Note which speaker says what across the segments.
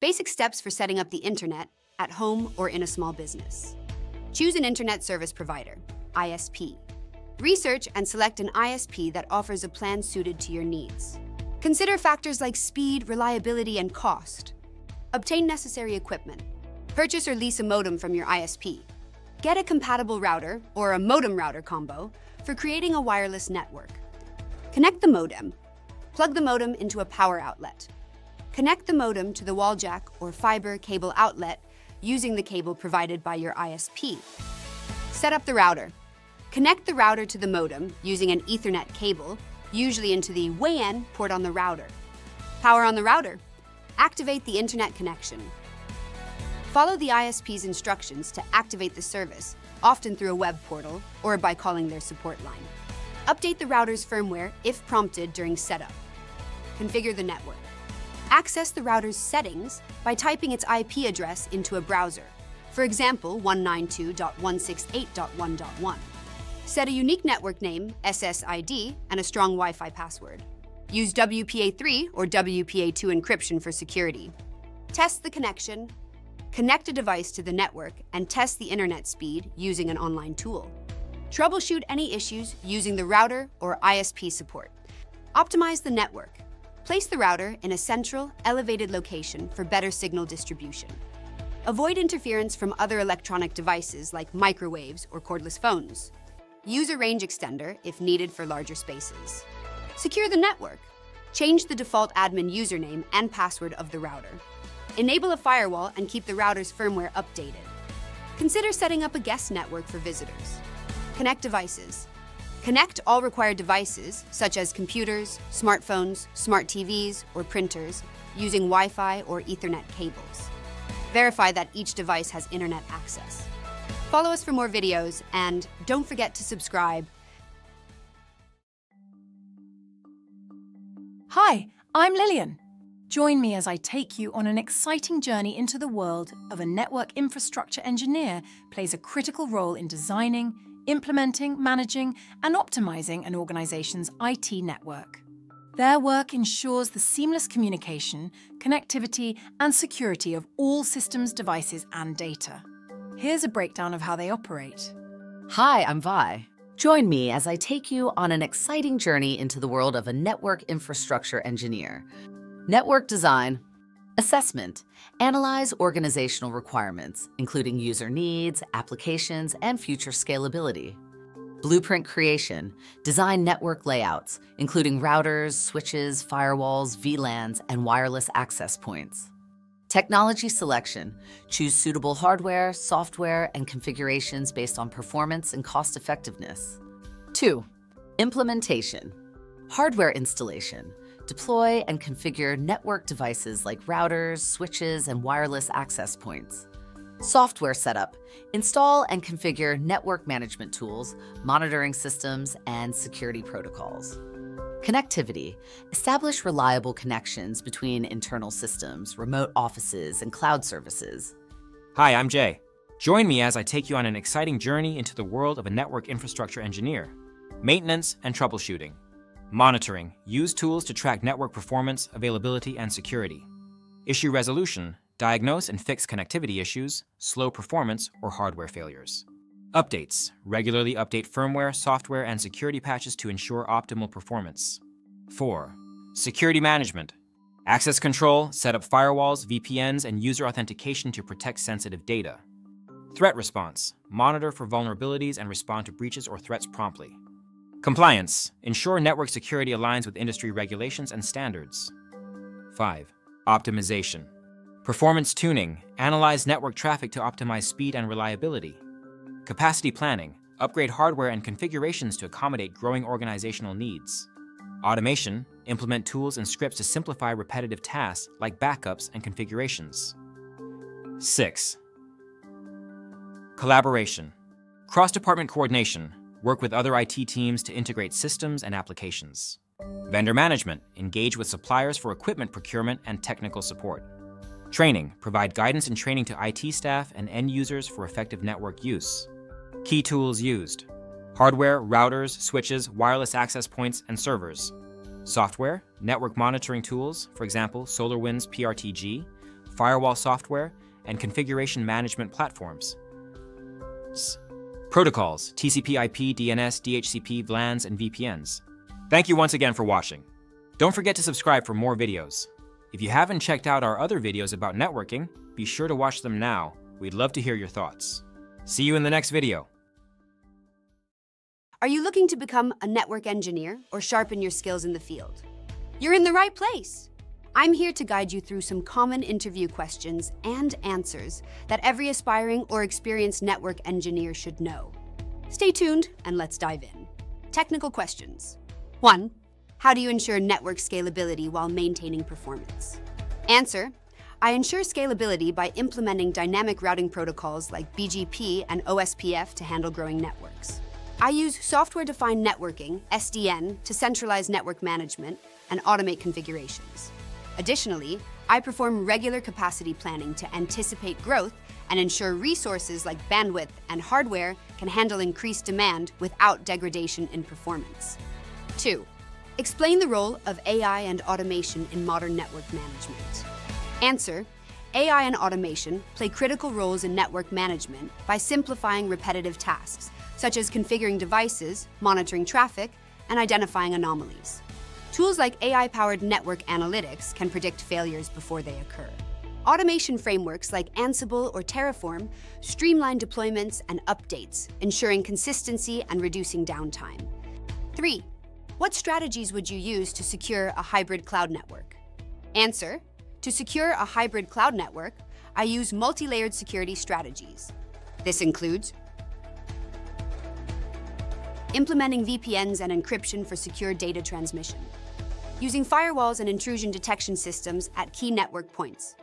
Speaker 1: Basic steps for setting up the internet at home or in a small business. Choose an internet service provider, ISP. Research and select an ISP that offers a plan suited to your needs. Consider factors like speed, reliability, and cost. Obtain necessary equipment. Purchase or lease a modem from your ISP. Get a compatible router or a modem router combo for creating a wireless network. Connect the modem. Plug the modem into a power outlet. Connect the modem to the wall jack or fiber cable outlet using the cable provided by your ISP. Set up the router. Connect the router to the modem using an Ethernet cable, usually into the WAN port on the router. Power on the router. Activate the internet connection. Follow the ISP's instructions to activate the service, often through a web portal or by calling their support line. Update the router's firmware if prompted during setup. Configure the network. Access the router's settings by typing its IP address into a browser, for example 192.168.1.1. Set a unique network name, SSID, and a strong Wi-Fi password. Use WPA3 or WPA2 encryption for security. Test the connection, connect a device to the network, and test the internet speed using an online tool. Troubleshoot any issues using the router or ISP support. Optimize the network. Place the router in a central, elevated location for better signal distribution. Avoid interference from other electronic devices like microwaves or cordless phones. Use a range extender if needed for larger spaces. Secure the network. Change the default admin username and password of the router. Enable a firewall and keep the router's firmware updated. Consider setting up a guest network for visitors. Connect devices. Connect all required devices, such as computers, smartphones, smart TVs, or printers, using Wi-Fi or Ethernet cables. Verify that each device has internet access. Follow us for more videos, and don't forget to subscribe.
Speaker 2: Hi, I'm Lillian. Join me as I take you on an exciting journey into the world of a network infrastructure engineer plays a critical role in designing, implementing, managing, and optimizing an organization's IT network. Their work ensures the seamless communication, connectivity, and security of all systems, devices, and data. Here's a breakdown of how they operate.
Speaker 3: Hi, I'm Vi. Join me as I take you on an exciting journey into the world of a network infrastructure engineer. Network design, assessment, analyze organizational requirements, including user needs, applications, and future scalability. Blueprint creation, design network layouts, including routers, switches, firewalls, VLANs, and wireless access points. Technology selection, choose suitable hardware, software, and configurations based on performance and cost effectiveness. 2. Implementation, hardware installation, deploy and configure network devices like routers, switches, and wireless access points. Software setup. Install and configure network management tools, monitoring systems, and security protocols. Connectivity. Establish reliable connections between internal systems, remote offices, and cloud services.
Speaker 4: Hi, I'm Jay. Join me as I take you on an exciting journey into the world of a network infrastructure engineer. Maintenance and troubleshooting. Monitoring. Use tools to track network performance, availability, and security. Issue resolution. Diagnose and fix connectivity issues, slow performance, or hardware failures. Updates. Regularly update firmware, software, and security patches to ensure optimal performance. 4. Security management. Access control, set up firewalls, VPNs, and user authentication to protect sensitive data. Threat response. Monitor for vulnerabilities and respond to breaches or threats promptly. Compliance. Ensure network security aligns with industry regulations and standards. 5. Optimization. Performance tuning. Analyze network traffic to optimize speed and reliability. Capacity planning. Upgrade hardware and configurations to accommodate growing organizational needs. Automation. Implement tools and scripts to simplify repetitive tasks like backups and configurations. 6. Collaboration. Cross-department coordination. Work with other IT teams to integrate systems and applications. Vendor management. Engage with suppliers for equipment procurement and technical support. Training. Provide guidance and training to IT staff and end users for effective network use. Key tools used. Hardware, routers, switches, wireless access points, and servers. Software, network monitoring tools, for example, SolarWinds PRTG, firewall software, and configuration management platforms. Protocols, TCP IP, DNS, DHCP, VLANs, and VPNs. Thank you once again for watching. Don't forget to subscribe for more videos. If you haven't checked out our other videos about networking, be sure to watch them now. We'd love to hear your thoughts. See you in the next video.
Speaker 1: Are you looking to become a network engineer or sharpen your skills in the field? You're in the right place. I'm here to guide you through some common interview questions and answers that every aspiring or experienced network engineer should know. Stay tuned and let's dive in. Technical questions. 1. How do you ensure network scalability while maintaining performance? Answer. I ensure scalability by implementing dynamic routing protocols like BGP and OSPF to handle growing networks. I use software-defined networking, SDN, to centralize network management and automate configurations. Additionally, I perform regular capacity planning to anticipate growth and ensure resources like bandwidth and hardware can handle increased demand without degradation in performance. 2. Explain the role of AI and automation in modern network management. Answer. AI and automation play critical roles in network management by simplifying repetitive tasks, such as configuring devices, monitoring traffic, and identifying anomalies. Tools like AI-powered network analytics can predict failures before they occur. Automation frameworks like Ansible or Terraform streamline deployments and updates, ensuring consistency and reducing downtime. 3. What strategies would you use to secure a hybrid cloud network? Answer. To secure a hybrid cloud network, I use multi-layered security strategies. This includes implementing VPNs and encryption for secure data transmission, using firewalls and intrusion detection systems at key network points,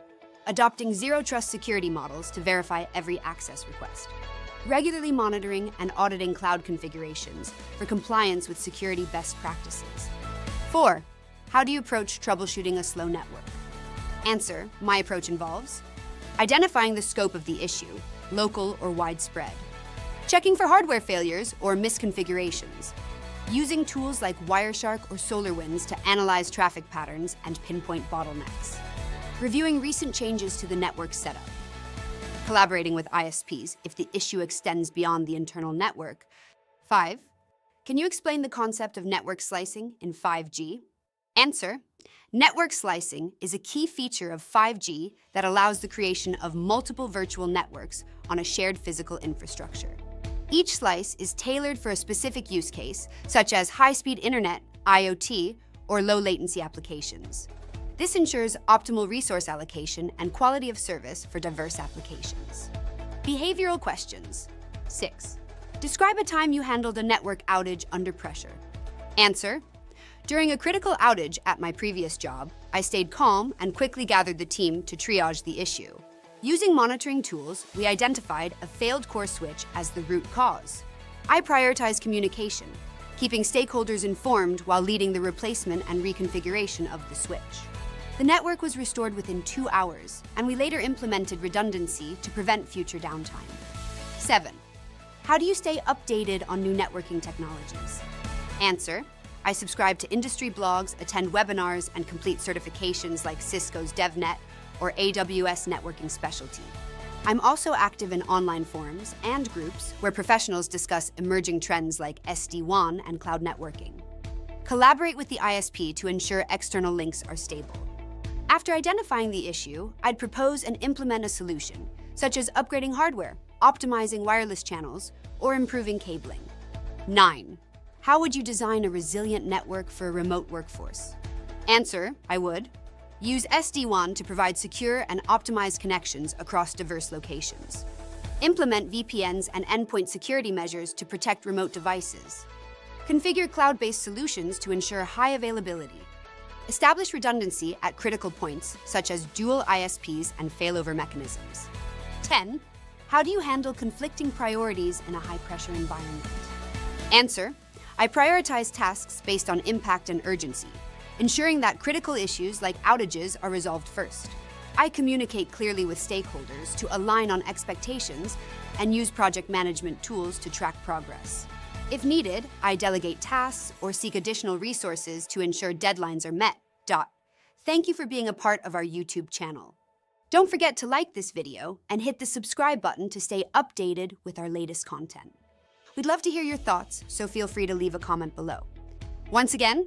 Speaker 1: adopting zero-trust security models to verify every access request, regularly monitoring and auditing cloud configurations for compliance with security best practices. 4. How do you approach troubleshooting a slow network? Answer, my approach involves identifying the scope of the issue, local or widespread, checking for hardware failures or misconfigurations, using tools like Wireshark or SolarWinds to analyze traffic patterns and pinpoint bottlenecks, reviewing recent changes to the network setup, collaborating with ISPs if the issue extends beyond the internal network. 5. Can you explain the concept of network slicing in 5G? Answer. Network slicing is a key feature of 5G that allows the creation of multiple virtual networks on a shared physical infrastructure. Each slice is tailored for a specific use case, such as high-speed internet, IoT, or low-latency applications. This ensures optimal resource allocation and quality of service for diverse applications. Behavioral questions. 6. Describe a time you handled a network outage under pressure. Answer. During a critical outage at my previous job, I stayed calm and quickly gathered the team to triage the issue. Using monitoring tools, we identified a failed core switch as the root cause. I prioritize communication, keeping stakeholders informed while leading the replacement and reconfiguration of the switch. The network was restored within two hours, and we later implemented redundancy to prevent future downtime. 7. How do you stay updated on new networking technologies? Answer. I subscribe to industry blogs, attend webinars, and complete certifications like Cisco's DevNet or AWS Networking Specialty. I'm also active in online forums and groups where professionals discuss emerging trends like SD-WAN and cloud networking. Collaborate with the ISP to ensure external links are stable. After identifying the issue, I'd propose and implement a solution, such as upgrading hardware, optimizing wireless channels, or improving cabling. 9. How would you design a resilient network for a remote workforce? Answer, I would. Use SD-WAN to provide secure and optimized connections across diverse locations. Implement VPNs and endpoint security measures to protect remote devices. Configure cloud-based solutions to ensure high availability. Establish redundancy at critical points, such as dual ISPs and failover mechanisms. 10. How do you handle conflicting priorities in a high-pressure environment? Answer. I prioritize tasks based on impact and urgency, ensuring that critical issues like outages are resolved first. I communicate clearly with stakeholders to align on expectations and use project management tools to track progress. If needed, I delegate tasks or seek additional resources to ensure deadlines are met. Dot. Thank you for being a part of our YouTube channel. Don't forget to like this video and hit the subscribe button to stay updated with our latest content. We'd love to hear your thoughts, so feel free to leave a comment below. Once again,